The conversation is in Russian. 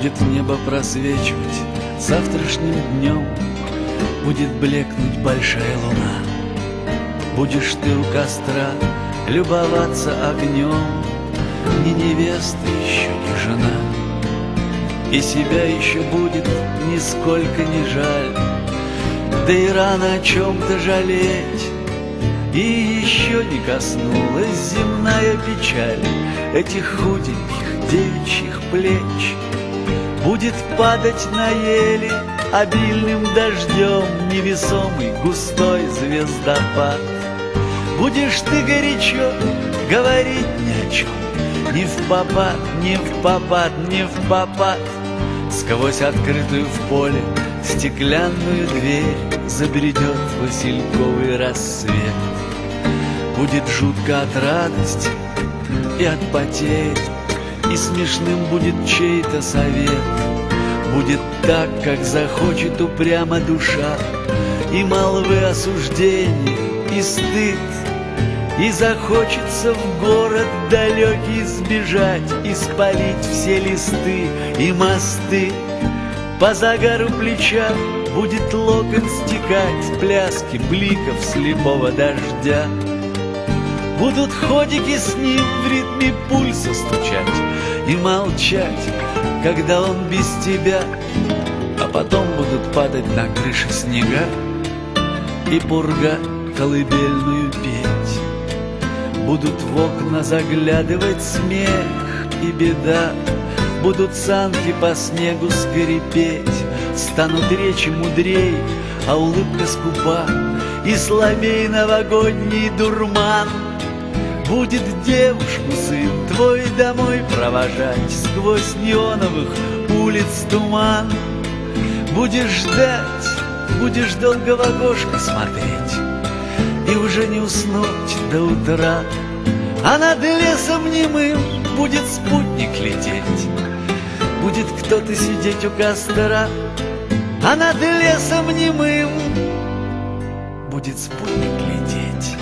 Будет небо просвечивать завтрашним днем, Будет блекнуть большая луна. Будешь ты у костра любоваться огнем, Ни невеста еще, ни жена. И себя еще будет нисколько не жаль, Да и рано о чем-то жалеть. И еще не коснулась земная печаль Этих худеньких девичьих плеч. Будет падать на ели обильным дождем Невесомый густой звездопад. Будешь ты горячо говорить ни о чем, Ни в попад, ни в попад, ни в попад. Сквозь открытую в поле стеклянную дверь Забредет васильковый рассвет. Будет жутко от радости и от потерь, И смешным будет чей-то совет. Будет так, как захочет упрямо душа, И молвы осуждения, и стыд, И захочется в город далекий сбежать И спалить все листы и мосты. По загару плеча будет локон стекать В пляске бликов слепого дождя. Будут ходики с ним в ритме пульса стучать И молчать, когда он без тебя А потом будут падать на крыши снега И пурга колыбельную петь. Будут в окна заглядывать смех и беда Будут санки по снегу скрипеть Станут речи мудрей, а улыбка скупа И слабей новогодний дурман Будет девушку сын твой домой провожать Сквозь неоновых улиц туман. Будешь ждать, будешь долго в окошко смотреть И уже не уснуть до утра. А над лесом немым будет спутник лететь Будет кто-то сидеть у костра. А над лесом немым будет спутник лететь